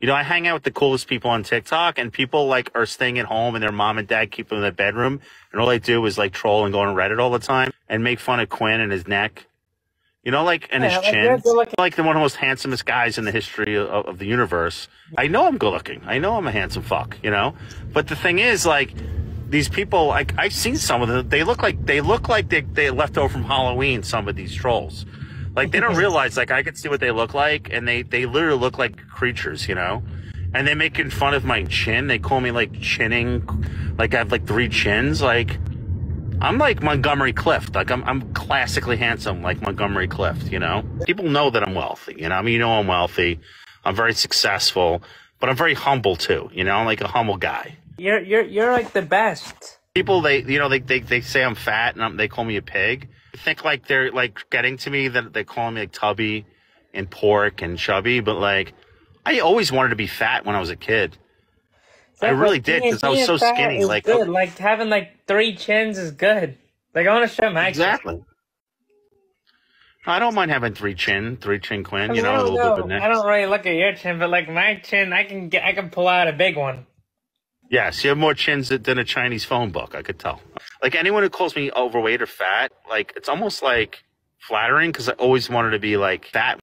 You know, I hang out with the coolest people on TikTok, and people like are staying at home, and their mom and dad keep them in their bedroom, and all they do is like troll and go on Reddit all the time and make fun of Quinn and his neck. You know, like and Yeah, his like, chin, you're like the one of the most handsomest guys in the history of, of the universe. I know I'm good looking. I know I'm a handsome fuck. You know, but the thing is, like, these people, like I've seen some of them. They look like they look like they they left over from Halloween. Some of these trolls, like they don't realize, like I can see what they look like, and they they literally look like creatures. You know, and they're making fun of my chin. They call me like chinning, like I have like three chins. Like I'm like Montgomery Clift. Like I'm I'm classically handsome, like Montgomery Clift. You know, people know that I'm wealthy. You know, I mean, you know, I'm wealthy. I'm very successful, but I'm very humble too. You know, I'm like a humble guy. You're you're you're like the best. People, they you know, they they, they say I'm fat and I'm, they call me a pig. Think like they're like getting to me that they call me like tubby and pork and chubby, but like I always wanted to be fat when I was a kid. I really did because I was so skinny. Like good. like having like three chins is good. Like I want to show my exactly. I don't mind having three chin, three chin Quinn. You know, a little bit of neck. I don't really look at your chin, but like my chin, I can get, I can pull out a big one. Yes, you have more chins than a Chinese phone book. I could tell. Like anyone who calls me overweight or fat, like it's almost like flattering because I always wanted to be like fat